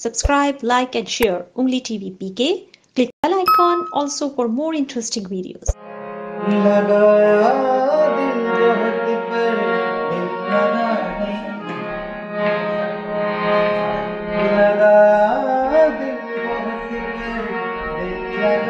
Subscribe, like and share Ungli TV PK. Click bell icon also for more interesting videos. Yeah.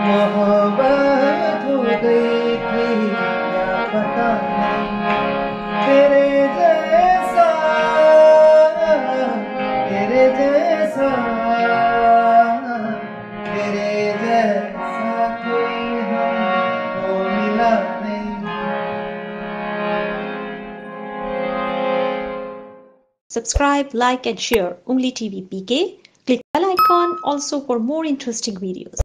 मोहब्बत हो गई थी क्या पता नहीं तेरे जैसा तेरे जैसा तेरे जैसा कोई हमको मिला नहीं Subscribe, like, and share Ungli TV PK. Click bell icon also for more interesting videos.